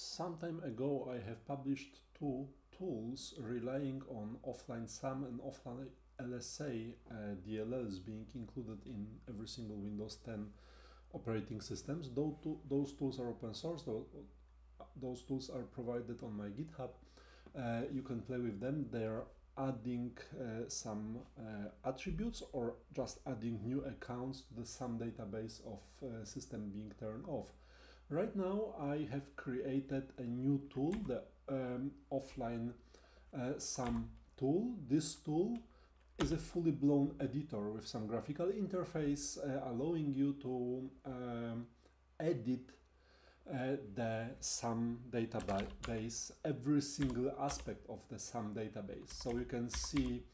some time ago I have published two tools relying on offline SAM and offline LSA uh, DLLs being included in every single Windows 10 operating systems. Those, those tools are open source, those tools are provided on my GitHub. Uh, you can play with them. They are adding uh, some uh, attributes or just adding new accounts to the SAM database of uh, system being turned off. Right now I have created a new tool, the um, offline uh, SAM tool. This tool is a fully blown editor with some graphical interface uh, allowing you to um, edit uh, the sum database, every single aspect of the sum database. So you can see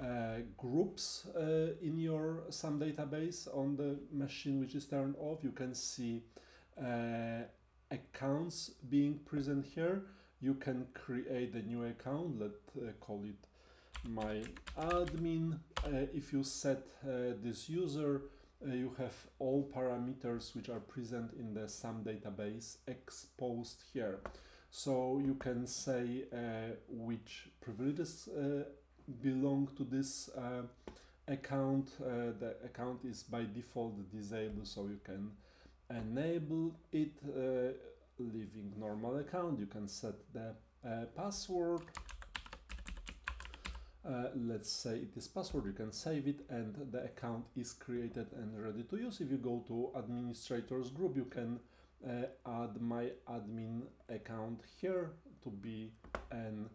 uh, groups uh, in your sum database on the machine which is turned off. You can see uh, accounts being present here. You can create a new account, let's uh, call it my admin. Uh, if you set this user, uh, you have all parameters which are present in the SAM database exposed here. So you can say uh, which privileges uh, belong to this uh, account. Uh, the account is by default disabled, so you can enable it, uh, leaving normal account. You can set the password uh, let's say it is password, you can save it and the account is created and ready to use. If you go to administrators group, you can uh, add my admin account here to be an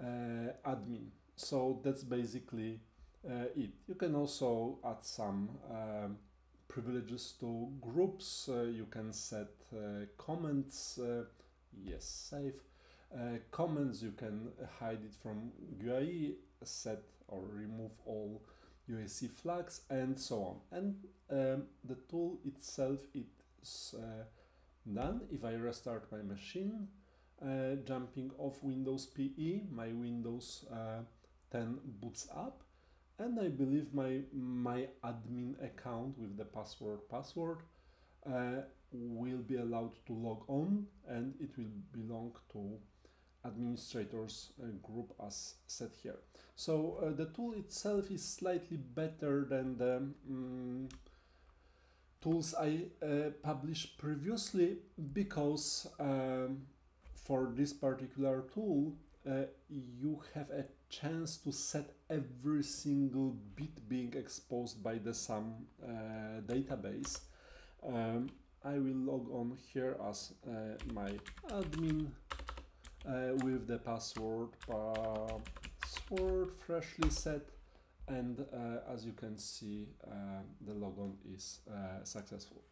uh, admin. So that's basically uh, it. You can also add some um, privileges to groups. Uh, you can set comments. yes, save. Uh, comments you can hide it from GUI set or remove all UAC flags and so on. And um, the tool itself is uh, done. If I restart my machine, uh, jumping off Windows PE, my Windows uh, 10 boots up and I believe my, my admin account with the password password uh, will be allowed to log on and it will belong to administrators uh, group as set here. So uh, the tool itself is slightly better than the um, tools I uh, published previously because um, for this particular tool uh, you have a chance to set every single bit being exposed by the SAM uh, database. Um, I will log on here as uh, my admin uh, with the password password freshly set. And uh, as you can see uh, the logon is successful.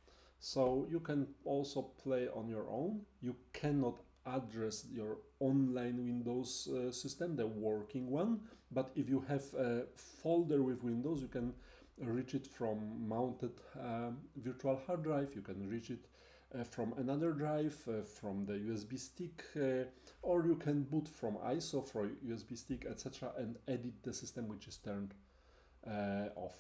So you can also play on your own. You cannot address your online Windows uh, system the working one but if you have a folder with Windows you can reach it from mounted um, virtual hard drive you can reach it uh, from another drive, uh, from the USB stick, uh, or you can boot from ISO, from USB stick, etc., and edit the system which is turned off.